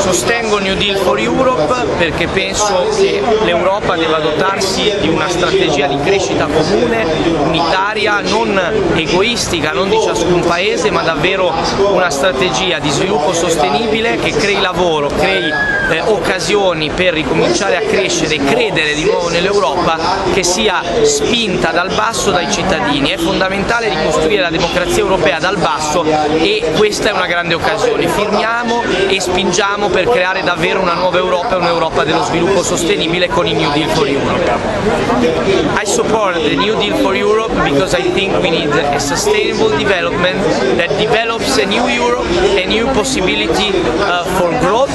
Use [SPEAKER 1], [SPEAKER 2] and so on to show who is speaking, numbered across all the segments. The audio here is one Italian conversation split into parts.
[SPEAKER 1] Sostengo New Deal for Europe perché penso che l'Europa debba dotarsi di una strategia di crescita comune, unitaria, non egoistica, non di ciascun paese, ma davvero una strategia di sviluppo sostenibile che crei lavoro, crei eh, occasioni per ricominciare a crescere e credere di nuovo nell'Europa che sia spinta dal basso dai cittadini. È fondamentale ricostruire la democrazia europea dal basso e questa è una grande occasione. Firmiamo e spingiamo per creare davvero una nuova Europa un'Europa dello sviluppo sostenibile con il New Deal for Europe. I support the New Deal for Europe because I think we need a sustainable development that develops a new Europe, a new possibility uh, for growth,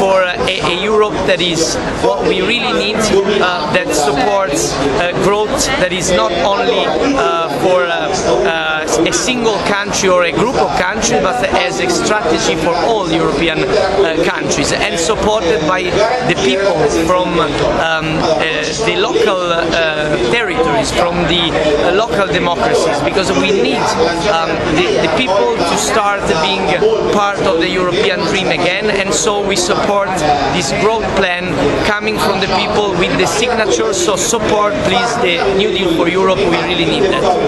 [SPEAKER 1] for a, a, Europe that is what we really need, uh, that supports uh, growth that is not only uh, for uh, uh, a single country or a group of countries, but as a strategy for all European countries and supported by the people from um, the local territories, from the local democracies, because we need um, the, the people to start being part of the European dream again, and so we support this growth plan coming from the people with the signatures, so support please the New Deal for Europe, we really need that.